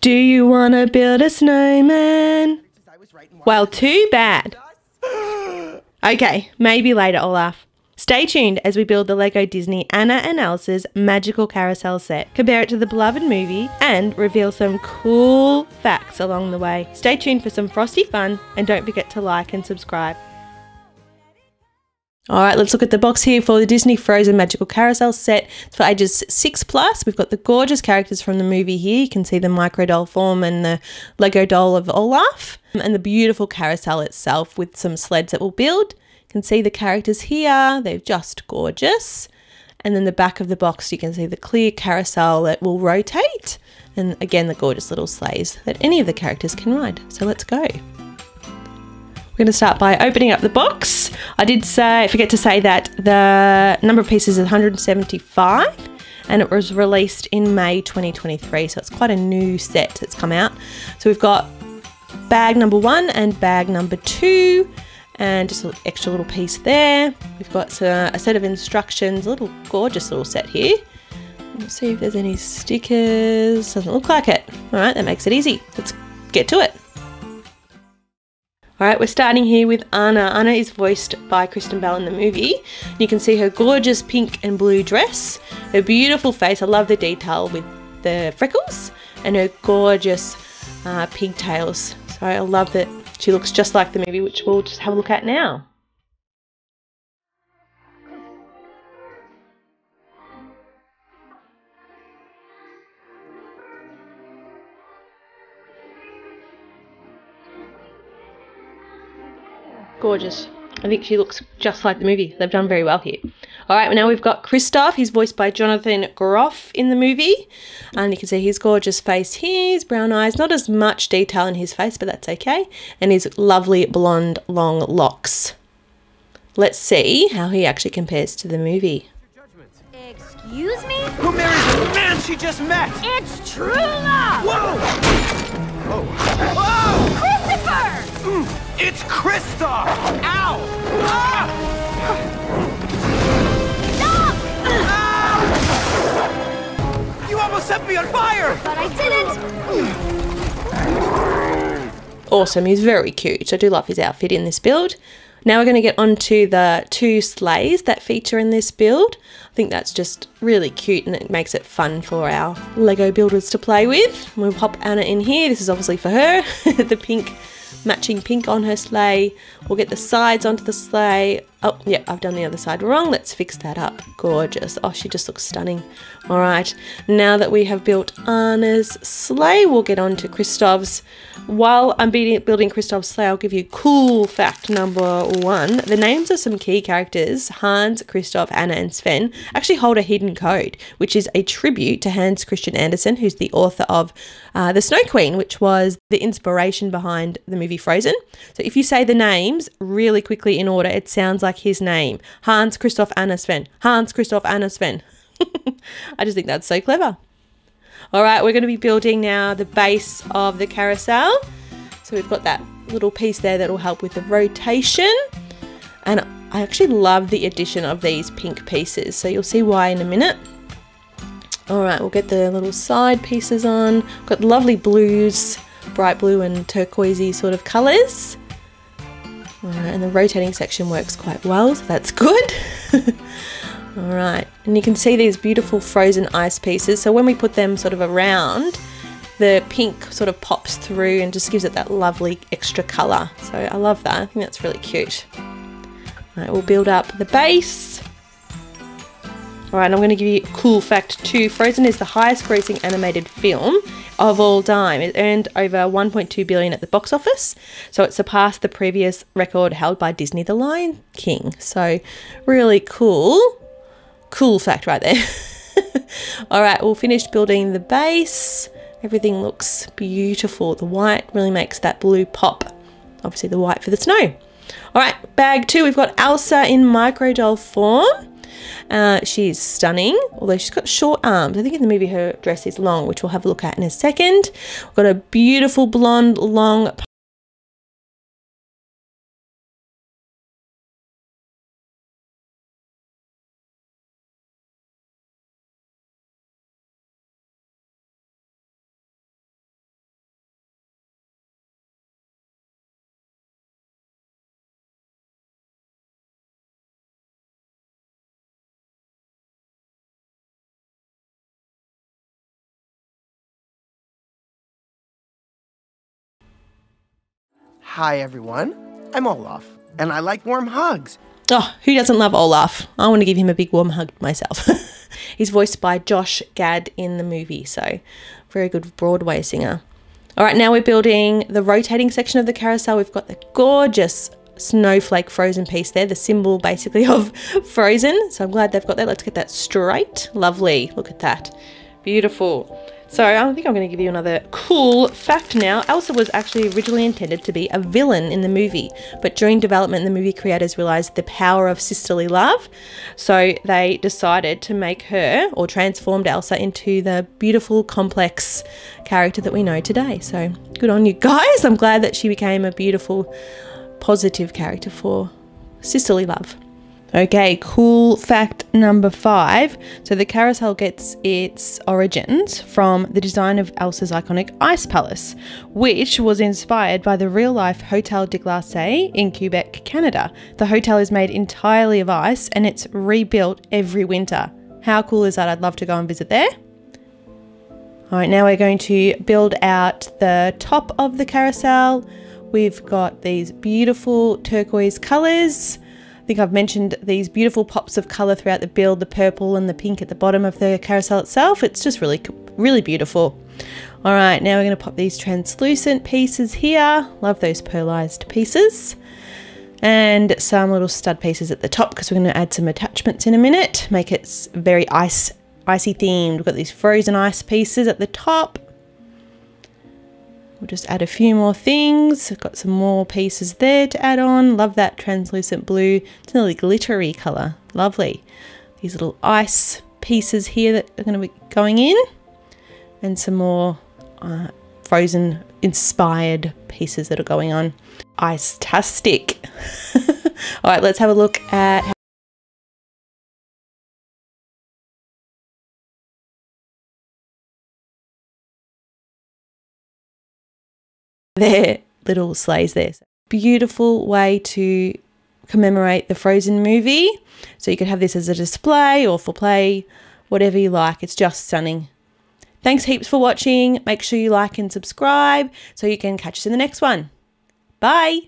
Do you want to build a snowman? Well, too bad. Okay, maybe later, Olaf. Stay tuned as we build the LEGO Disney Anna and Elsa's magical carousel set, compare it to the beloved movie, and reveal some cool facts along the way. Stay tuned for some frosty fun, and don't forget to like and subscribe. All right, let's look at the box here for the Disney Frozen Magical Carousel set it's for ages 6 plus. We've got the gorgeous characters from the movie here. You can see the micro doll form and the Lego doll of Olaf, and the beautiful carousel itself with some sleds that we'll build You can see the characters here, they're just gorgeous. And then the back of the box, you can see the clear carousel that will rotate. And again, the gorgeous little sleighs that any of the characters can ride. So let's go. Going to start by opening up the box. I did say, forget to say that the number of pieces is 175 and it was released in May 2023. So it's quite a new set that's come out. So we've got bag number one and bag number two and just an extra little piece there. We've got a set of instructions, a little gorgeous little set here. Let's see if there's any stickers. Doesn't look like it. All right, that makes it easy. Let's get to it. All right, we're starting here with Anna. Anna is voiced by Kristen Bell in the movie. You can see her gorgeous pink and blue dress, her beautiful face. I love the detail with the freckles and her gorgeous uh, pigtails. So I love that she looks just like the movie, which we'll just have a look at now. Gorgeous. I think she looks just like the movie. They've done very well here. All right, now we've got Kristoff. He's voiced by Jonathan Groff in the movie. And you can see his gorgeous face here, his brown eyes. Not as much detail in his face, but that's okay. And his lovely blonde long locks. Let's see how he actually compares to the movie. Excuse me? Who marries the man she just met? It's true love! Whoa! Oh. Whoa! Whoa! Christopher! It's Kristoff! Ow! Ah! Stop! Ah! You almost set me on fire! But I didn't! Awesome, he's very cute. I do love his outfit in this build. Now we're going to get onto the two sleighs that feature in this build. I think that's just really cute and it makes it fun for our Lego builders to play with. We'll pop Anna in here. This is obviously for her. the pink, matching pink on her sleigh. We'll get the sides onto the sleigh. Oh, yeah, I've done the other side wrong. Let's fix that up. Gorgeous. Oh, she just looks stunning. All right, now that we have built Anna's sleigh, we'll get on to Kristoff's. While I'm building Kristoff's sleigh, I'll give you cool fact number one. The names of some key characters, Hans, Kristoff, Anna, and Sven, actually hold a hidden code, which is a tribute to Hans Christian Andersen, who's the author of uh, The Snow Queen, which was the inspiration behind the movie Frozen. So if you say the names really quickly in order, it sounds like his name Hans Kristoff Anna Sven. Hans Kristoff Anna Sven. I just think that's so clever. All right, we're going to be building now the base of the carousel. So we've got that little piece there that will help with the rotation. And I actually love the addition of these pink pieces. So you'll see why in a minute. All right, we'll get the little side pieces on. Got lovely blues, bright blue and turquoisey sort of colours. And the rotating section works quite well, so that's good. All right, and you can see these beautiful frozen ice pieces. So when we put them sort of around, the pink sort of pops through and just gives it that lovely extra colour. So I love that. I think that's really cute. All right, we'll build up the base. All right, I'm going to give you a cool fact too. Frozen is the highest grossing animated film of all time. It earned over 1.2 billion at the box office, so it surpassed the previous record held by Disney The Lion King. So really cool. Cool fact right there. all right, we'll finish building the base. Everything looks beautiful. The white really makes that blue pop. Obviously the white for the snow. All right, bag two, we've got Elsa in micro doll form. Uh, she's stunning, although she's got short arms. I think in the movie her dress is long, which we'll have a look at in a second. We've got a beautiful blonde, long Hi, everyone. I'm Olaf, and I like warm hugs. Oh, who doesn't love Olaf? I want to give him a big warm hug myself. He's voiced by Josh Gad in the movie, so very good Broadway singer. All right, now we're building the rotating section of the carousel. We've got the gorgeous snowflake frozen piece there, the symbol basically of frozen. So I'm glad they've got that. Let's get that straight. Lovely. Look at that. Beautiful. So I think I'm going to give you another cool fact now. Elsa was actually originally intended to be a villain in the movie, but during development, the movie creators realized the power of sisterly love. So they decided to make her, or transformed Elsa, into the beautiful, complex character that we know today. So good on you guys. I'm glad that she became a beautiful, positive character for sisterly love. Okay, cool fact number five. So the carousel gets its origins from the design of Elsa's iconic ice palace, which was inspired by the real life Hotel de Glace in Quebec, Canada. The hotel is made entirely of ice and it's rebuilt every winter. How cool is that? I'd love to go and visit there. All right, now we're going to build out the top of the carousel. We've got these beautiful turquoise colours. Think I've mentioned these beautiful pops of colour throughout the build, the purple and the pink at the bottom of the carousel itself. It's just really, really beautiful. All right, now we're going to pop these translucent pieces here. Love those pearlized pieces. And some little stud pieces at the top because we're going to add some attachments in a minute. Make it very ice, icy themed. We've got these frozen ice pieces at the top. We'll just add a few more things. I've got some more pieces there to add on. Love that translucent blue. It's nearly glittery colour. Lovely. These little ice pieces here that are going to be going in. And some more uh, frozen inspired pieces that are going on. Ice-tastic. All right, let's have a look at their little sleighs there. Beautiful way to commemorate the Frozen movie. So you could have this as a display or for play, whatever you like. It's just stunning. Thanks heaps for watching. Make sure you like and subscribe so you can catch us in the next one. Bye.